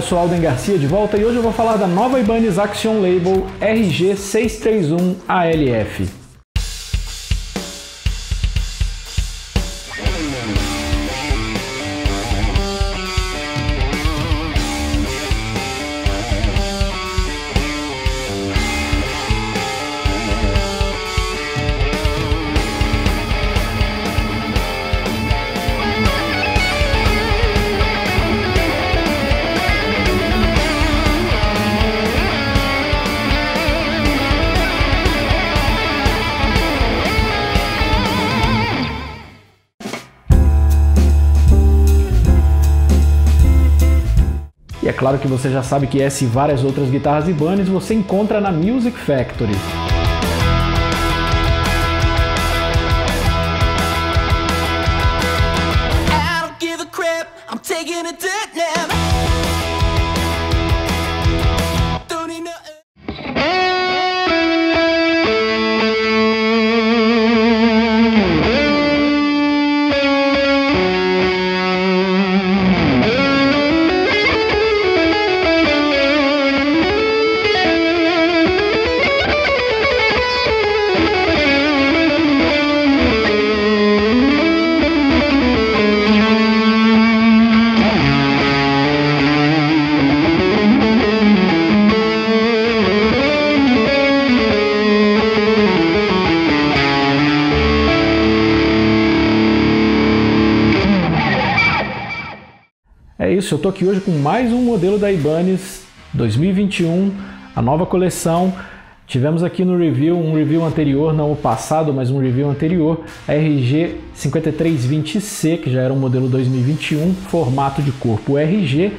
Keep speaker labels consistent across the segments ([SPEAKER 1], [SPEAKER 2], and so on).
[SPEAKER 1] eu sou Alden Garcia de volta e hoje eu vou falar da nova Ibanez Action Label RG631 claro que você já sabe que essa e várias outras guitarras Ibanez você encontra na Music Factory. Isso, eu tô aqui hoje com mais um modelo da Ibanez 2021, a nova coleção. Tivemos aqui no review, um review anterior, não o passado, mas um review anterior, a RG 5320C, que já era um modelo 2021, formato de corpo RG,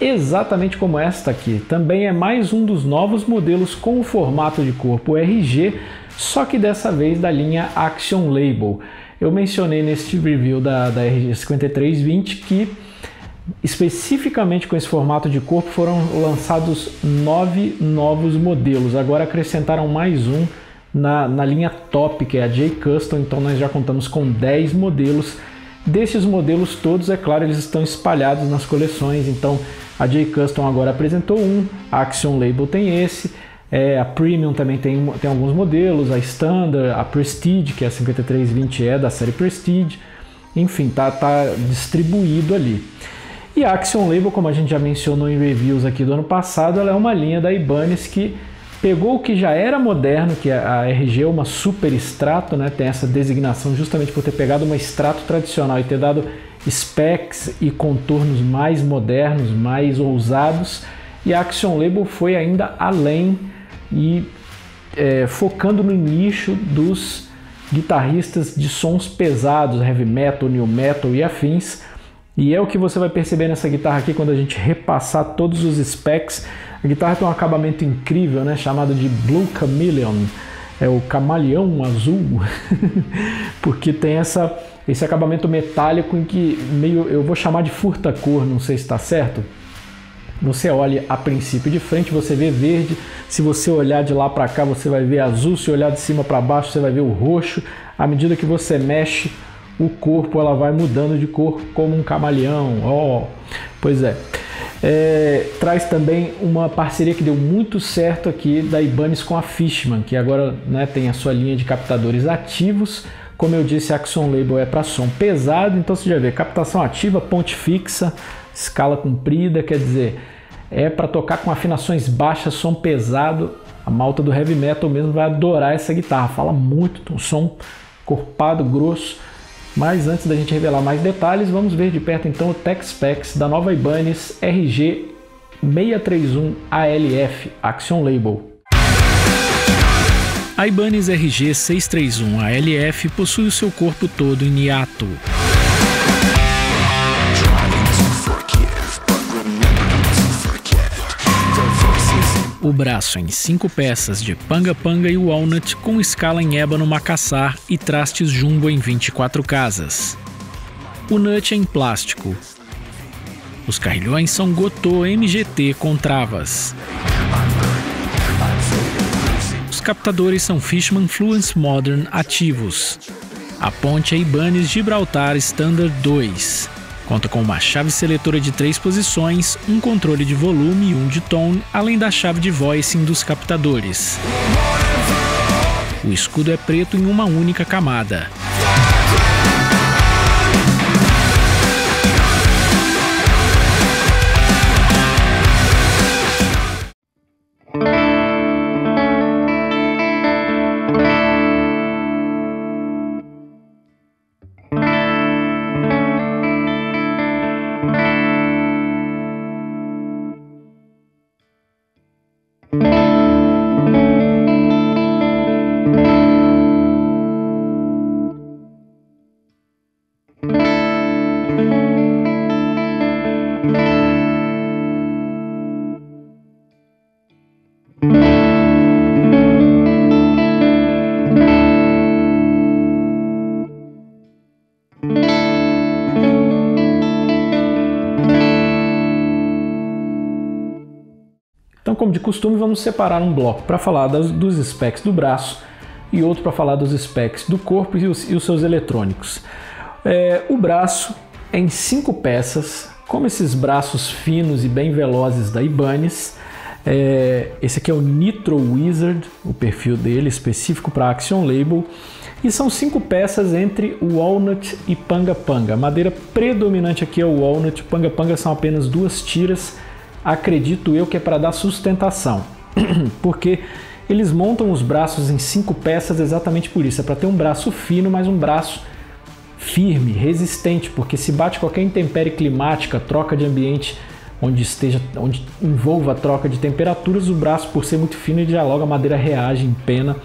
[SPEAKER 1] exatamente como esta aqui. Também é mais um dos novos modelos com o formato de corpo RG, só que dessa vez da linha Action Label. Eu mencionei neste review da, da RG 5320 que Especificamente com esse formato de corpo foram lançados nove novos modelos. Agora acrescentaram mais um na, na linha top, que é a J Custom. Então nós já contamos com 10 modelos. Desses modelos todos, é claro, eles estão espalhados nas coleções. Então a J Custom agora apresentou um, a Action Label tem esse. É, a Premium também tem, tem alguns modelos, a Standard, a Prestige, que é a 5320E da série Prestige. Enfim, tá, tá distribuído ali. E a Action Label, como a gente já mencionou em reviews aqui do ano passado, ela é uma linha da Ibanez que pegou o que já era moderno, que é a RG é uma super extrato, né? tem essa designação justamente por ter pegado uma extrato tradicional e ter dado specs e contornos mais modernos, mais ousados, e a Action Label foi ainda além e é, focando no nicho dos guitarristas de sons pesados, heavy metal, new metal e afins, e é o que você vai perceber nessa guitarra aqui quando a gente repassar todos os specs. A guitarra tem um acabamento incrível, né, chamado de Blue Chameleon, é o camaleão azul, porque tem essa, esse acabamento metálico em que meio eu vou chamar de furta-cor, não sei se está certo. Você olha a princípio de frente, você vê verde. Se você olhar de lá para cá, você vai ver azul. Se olhar de cima para baixo, você vai ver o roxo. À medida que você mexe o corpo ela vai mudando de cor como um camaleão. Oh, pois é. é. Traz também uma parceria que deu muito certo aqui da Ibanez com a Fishman, que agora né, tem a sua linha de captadores ativos. Como eu disse, a Axon Label é para som pesado, então você já vê captação ativa, ponte fixa, escala comprida, quer dizer, é para tocar com afinações baixas, som pesado. A malta do heavy metal mesmo vai adorar essa guitarra, fala muito, um som corpado, grosso mas antes da gente revelar mais detalhes, vamos ver de perto então o Tech Specs da nova Ibanez RG 631 ALF Action Label.
[SPEAKER 2] A Ibanez RG 631 ALF possui o seu corpo todo em hiato. O braço em cinco peças de panga-panga e walnut com escala em ébano macassar e trastes jumbo em 24 casas. O nut é em plástico. Os carrilhões são Gotô MGT com travas. Os captadores são Fishman Fluence Modern ativos. A ponte é Ibanez Gibraltar Standard 2. Conta com uma chave seletora de três posições, um controle de volume e um de tone, além da chave de voicing dos captadores. O escudo é preto em uma única camada.
[SPEAKER 1] Então, como de costume, vamos separar um bloco para falar das, dos specs do braço e outro para falar dos specs do corpo e os, e os seus eletrônicos. É, o braço é em cinco peças, como esses braços finos e bem velozes da Ibanez. É, esse aqui é o Nitro Wizard, o perfil dele específico para Action Label. E são cinco peças entre Walnut e Panga Panga. A madeira predominante aqui é o Walnut, Panga Panga são apenas duas tiras acredito eu que é para dar sustentação, porque eles montam os braços em cinco peças exatamente por isso, é para ter um braço fino, mas um braço firme, resistente, porque se bate qualquer intempérie climática, troca de ambiente onde esteja, onde envolva a troca de temperaturas, o braço por ser muito fino ele logo a madeira reage em pena.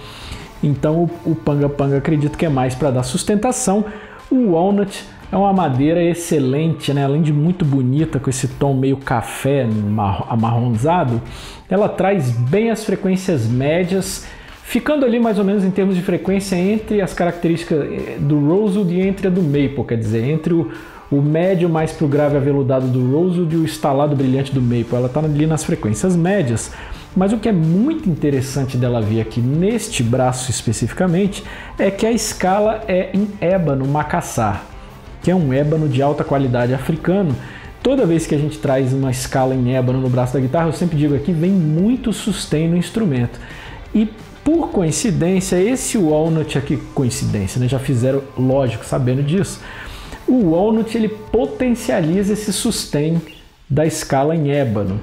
[SPEAKER 1] Então o, o panga panga acredito que é mais para dar sustentação. O walnut é uma madeira excelente, né? além de muito bonita, com esse tom meio café amarronzado, ela traz bem as frequências médias, ficando ali mais ou menos em termos de frequência entre as características eh, do rosewood e entre a do maple, quer dizer, entre o, o médio mais para o grave aveludado do rosewood e o estalado brilhante do maple. Ela está ali nas frequências médias, mas o que é muito interessante dela vir aqui neste braço especificamente é que a escala é em ébano macassar que é um ébano de alta qualidade africano. Toda vez que a gente traz uma escala em ébano no braço da guitarra, eu sempre digo aqui, vem muito sustain no instrumento. E por coincidência, esse walnut aqui, coincidência, né? já fizeram, lógico, sabendo disso, o walnut ele potencializa esse sustain da escala em ébano.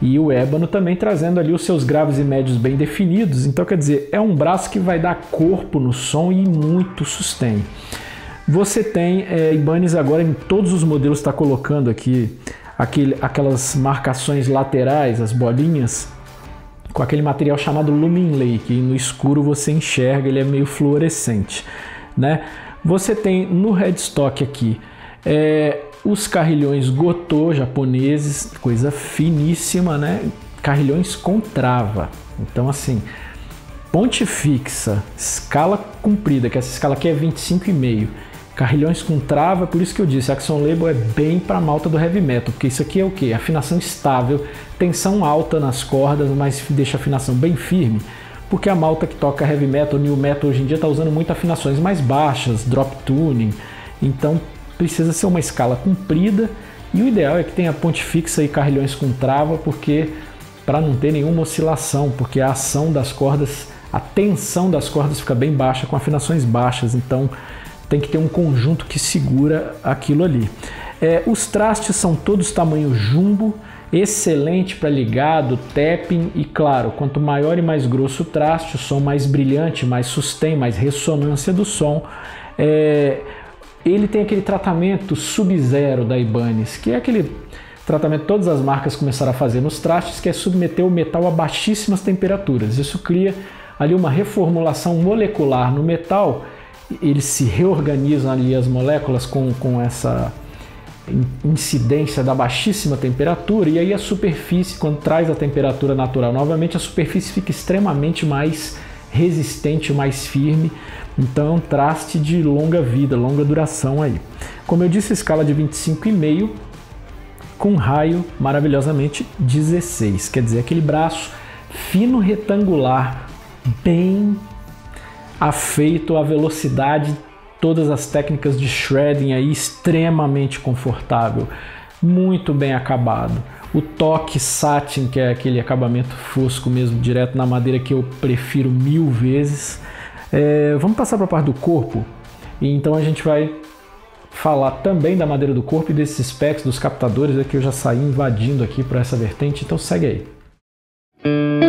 [SPEAKER 1] E o ébano também trazendo ali os seus graves e médios bem definidos. Então, quer dizer, é um braço que vai dar corpo no som e muito sustain. Você tem é, Ibanez agora em todos os modelos está colocando aqui aquele, aquelas marcações laterais, as bolinhas, com aquele material chamado Luminlay, que no escuro você enxerga, ele é meio fluorescente, né? Você tem no headstock aqui é, os carrilhões Gotô japoneses, coisa finíssima, né? Carrilhões com trava. Então assim, ponte fixa, escala comprida, que essa escala aqui é 25,5 carrilhões com trava, por isso que eu disse, Action Label é bem para malta do heavy metal, porque isso aqui é o que? Afinação estável, tensão alta nas cordas, mas deixa a afinação bem firme, porque a malta que toca heavy metal, new metal hoje em dia está usando muito afinações mais baixas, drop tuning, então precisa ser uma escala comprida e o ideal é que tenha ponte fixa e carrilhões com trava, porque para não ter nenhuma oscilação, porque a ação das cordas, a tensão das cordas fica bem baixa com afinações baixas, então tem que ter um conjunto que segura aquilo ali. É, os trastes são todos tamanho jumbo, excelente para ligado, tapping e claro, quanto maior e mais grosso o traste, o som mais brilhante, mais sustain, mais ressonância do som. É, ele tem aquele tratamento sub-zero da Ibanez, que é aquele tratamento que todas as marcas começaram a fazer nos trastes, que é submeter o metal a baixíssimas temperaturas. Isso cria ali uma reformulação molecular no metal eles se reorganizam ali as moléculas com, com essa incidência da baixíssima temperatura e aí a superfície, quando traz a temperatura natural novamente, a superfície fica extremamente mais resistente, mais firme. Então é um traste de longa vida, longa duração aí. Como eu disse, escala de 25,5 com raio maravilhosamente 16, quer dizer, aquele braço fino retangular, bem afeito à velocidade todas as técnicas de shredding aí extremamente confortável, muito bem acabado. O toque satin, que é aquele acabamento fosco mesmo, direto na madeira que eu prefiro mil vezes. É, vamos passar para a parte do corpo. E então a gente vai falar também da madeira do corpo e desses specs dos captadores, é que eu já saí invadindo aqui para essa vertente, então segue aí.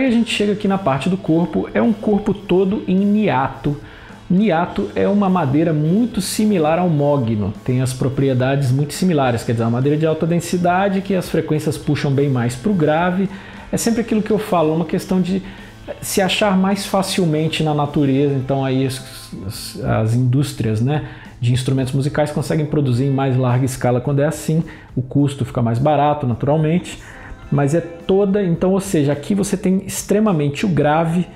[SPEAKER 1] Aí a gente chega aqui na parte do corpo, é um corpo todo em niato. Niato é uma madeira muito similar ao mogno, tem as propriedades muito similares, quer dizer, uma madeira de alta densidade que as frequências puxam bem mais para o grave. É sempre aquilo que eu falo, uma questão de se achar mais facilmente na natureza, então aí as, as, as indústrias né, de instrumentos musicais conseguem produzir em mais larga escala. Quando é assim, o custo fica mais barato naturalmente mas é toda, então, ou seja, aqui você tem extremamente o grave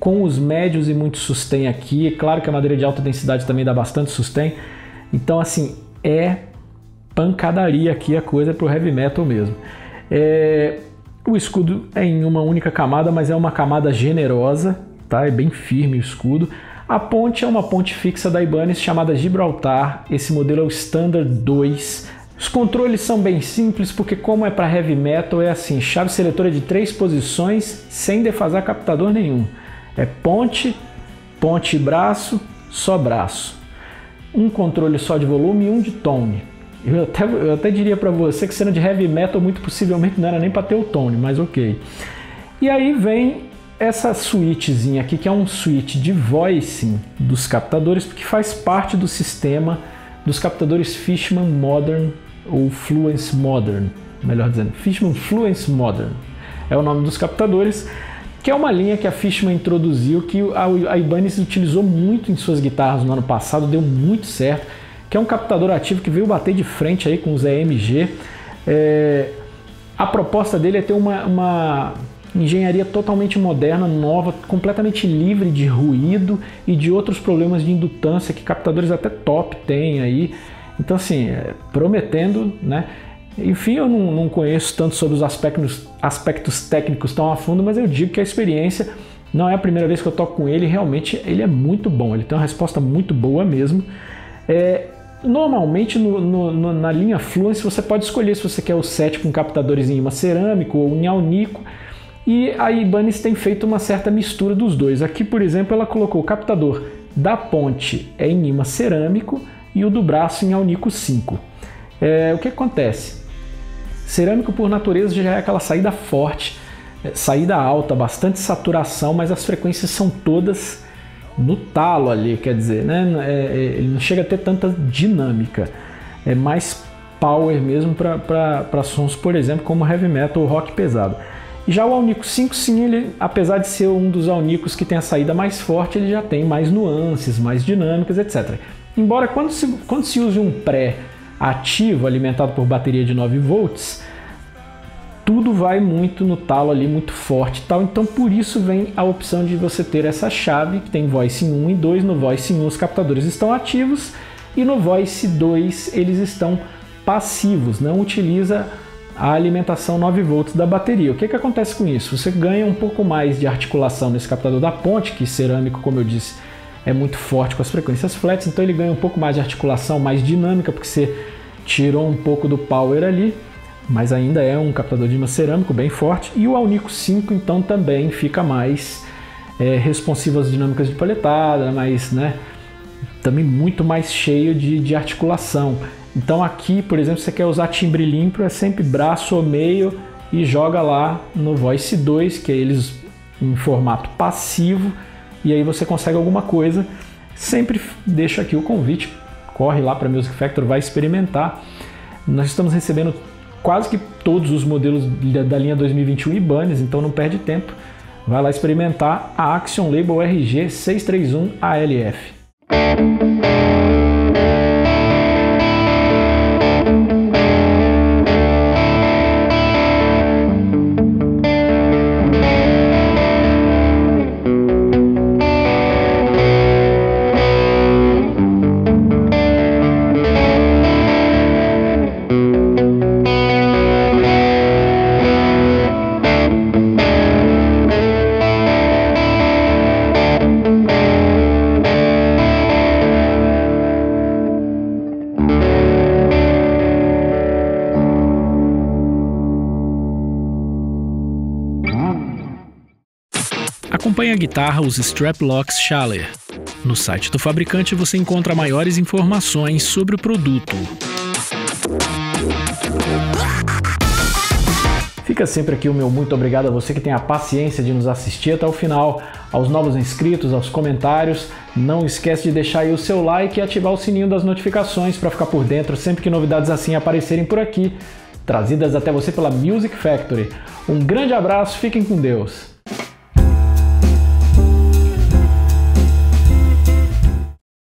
[SPEAKER 1] com os médios e muito sustain aqui. É claro que a madeira de alta densidade também dá bastante sustain. Então, assim, é pancadaria aqui a coisa para o heavy metal mesmo. É, o escudo é em uma única camada, mas é uma camada generosa, tá? É bem firme o escudo. A ponte é uma ponte fixa da Ibanez chamada Gibraltar. Esse modelo é o Standard 2 os controles são bem simples porque como é para heavy metal é assim, chave seletora de três posições sem defasar captador nenhum. É ponte, ponte e braço, só braço. Um controle só de volume e um de tone. Eu até, eu até diria para você que sendo de heavy metal muito possivelmente não era nem para ter o tone, mas ok. E aí vem essa switchzinha aqui que é um switch de voicing dos captadores porque faz parte do sistema dos captadores Fishman Modern ou Fluence Modern, melhor dizendo, Fishman Fluence Modern é o nome dos captadores, que é uma linha que a Fishman introduziu, que a Ibanez utilizou muito em suas guitarras no ano passado, deu muito certo, que é um captador ativo que veio bater de frente aí com os EMG. É, a proposta dele é ter uma, uma engenharia totalmente moderna, nova, completamente livre de ruído e de outros problemas de indutância que captadores até top têm aí. Então, assim, é, prometendo, né? Enfim, eu não, não, conheço tanto sobre os aspectos, aspectos técnicos tão a fundo, mas eu digo que a experiência não é a primeira vez que eu toco com ele, realmente ele é muito bom, ele tem uma resposta muito boa mesmo. É, normalmente no, no, na linha Fluence você pode escolher se você quer o set com captadores em imã cerâmico ou em alnico, e a Ibanez tem feito uma certa mistura dos dois. Aqui, por exemplo, ela colocou o captador da ponte é em imã cerâmico, e o do braço em Alnico 5. É, o que acontece? Cerâmico por natureza já é aquela saída forte, é, saída alta, bastante saturação, mas as frequências são todas no talo ali, quer dizer, né? É, é ele não chega a ter tanta dinâmica, é mais power mesmo para sons, por exemplo, como heavy metal ou rock pesado. Já o Alnico 5, sim, ele, apesar de ser um dos Alnicos que tem a saída mais forte, ele já tem mais nuances, mais dinâmicas, etc. Embora quando se, quando se use um pré ativo alimentado por bateria de 9 volts, tudo vai muito no talo ali, muito forte tal. Então por isso vem a opção de você ter essa chave que tem voice 1 e 2. No voice 1 os captadores estão ativos e no voice 2 eles estão passivos, não utiliza a alimentação 9 volts da bateria. O que, que acontece com isso? Você ganha um pouco mais de articulação nesse captador da ponte, que cerâmico, como eu disse, é muito forte com as frequências flats, então ele ganha um pouco mais de articulação, mais dinâmica, porque você tirou um pouco do power ali, mas ainda é um captador de imã cerâmico bem forte. E o Alnico 5 então também fica mais é, responsivo às dinâmicas de palhetada, mais, né, também muito mais cheio de, de articulação. Então aqui, por exemplo, você quer usar timbre limpo, é sempre braço ou meio e joga lá no Voice 2, que é eles em formato passivo, e aí você consegue alguma coisa. Sempre deixo aqui o convite, corre lá para Music Factor, vai experimentar. Nós estamos recebendo quase que todos os modelos da linha 2021 Ibanez, então não perde tempo. Vai lá experimentar a Action Label RG 631 ALF.
[SPEAKER 2] Guitarra os Straplocks Schaller. No site do fabricante você encontra maiores informações sobre o produto.
[SPEAKER 1] Fica sempre aqui o meu muito obrigado a você que tem a paciência de nos assistir até o final, aos novos inscritos, aos comentários. Não esquece de deixar aí o seu like e ativar o sininho das notificações para ficar por dentro sempre que novidades assim aparecerem por aqui, trazidas até você pela Music Factory. Um grande abraço, fiquem com Deus!